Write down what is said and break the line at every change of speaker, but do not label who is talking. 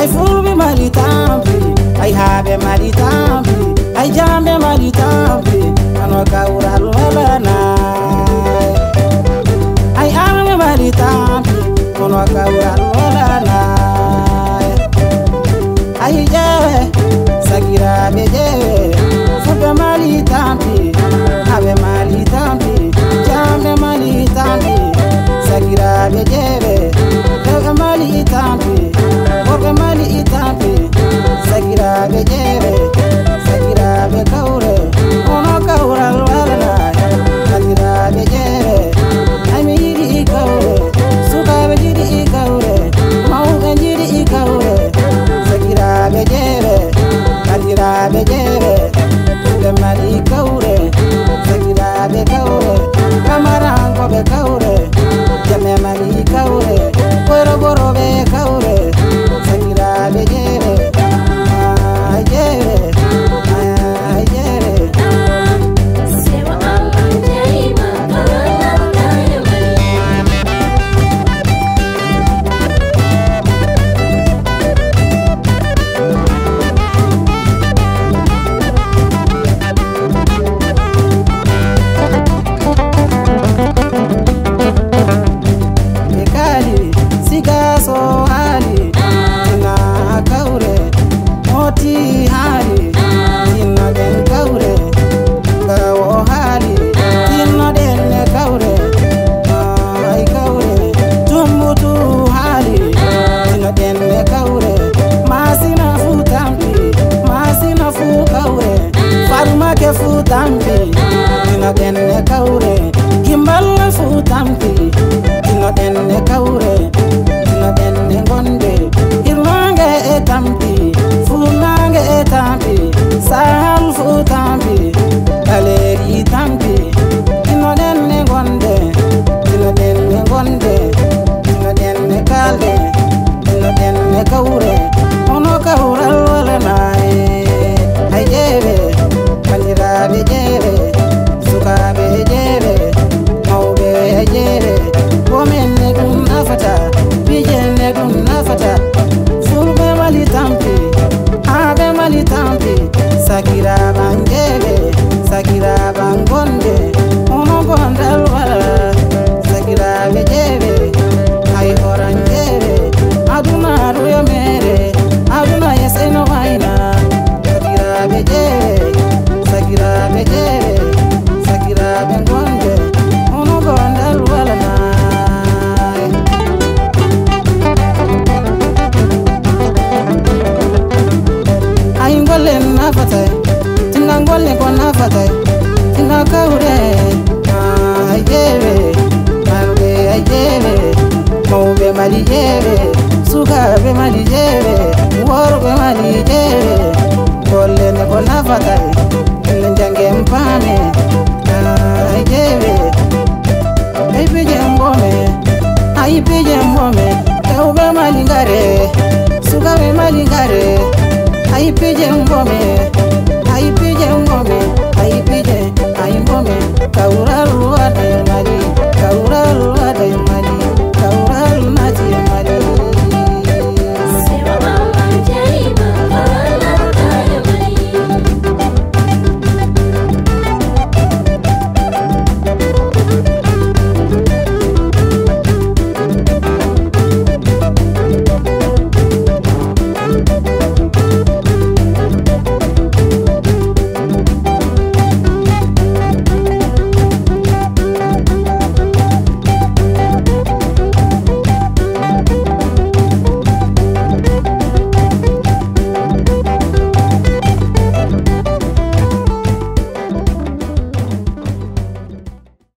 ai furbe mari tambe ai habe mari tambe ai jambe mari tambe ano kaura luelana ai arme mari tambe ono kaura luelana ai jewe sagira mejewe furbe mari tambe habe mari tambe jambe mari tambe sagira mejewe malijere suka be malijere wor be malijere gollene ko nafatay ille jangem paame ayjere aybeje mbome aybeje malingare suka be malingare aybeje mbome aybeje mbome aybeje ay mbome kawraruwa